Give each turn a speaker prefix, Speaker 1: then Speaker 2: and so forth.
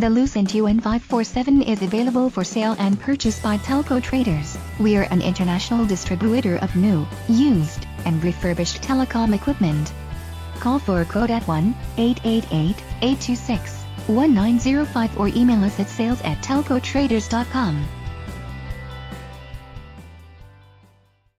Speaker 1: The Lucent UN547 is available for sale and purchase by Telco Traders. We are an international distributor of new, used, and refurbished telecom equipment. Call for a quote at 1-888-826-1905 or email us at sales at telcotraders.com.